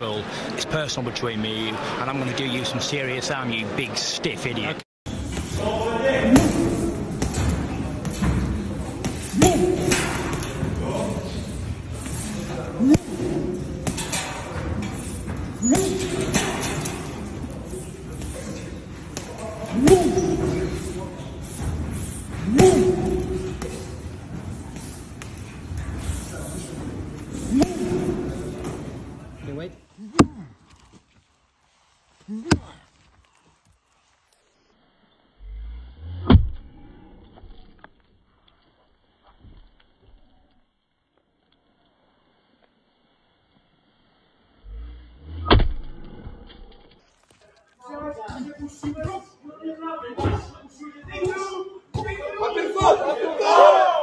It's personal between me and I'm going to do you some serious harm, you big stiff idiot. Apertou, apertou!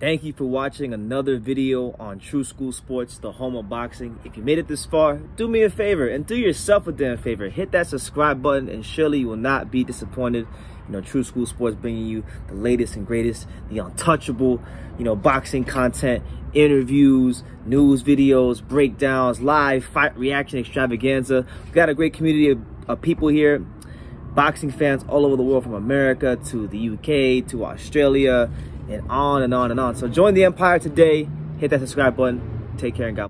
Thank you for watching another video on Tru School Sports, the home of boxing. If you made it this far, do me a favor and do yourself a damn favor. Hit that subscribe button and surely you will not be disappointed. You know, Tru School Sports bringing you the latest and greatest, the untouchable, you know, boxing content, interviews, news videos, breakdowns, live fight reaction extravaganza. We've got a great community of, of people here boxing fans all over the world from America to the UK to Australia and on and on and on. So join the empire today. Hit that subscribe button. Take care and God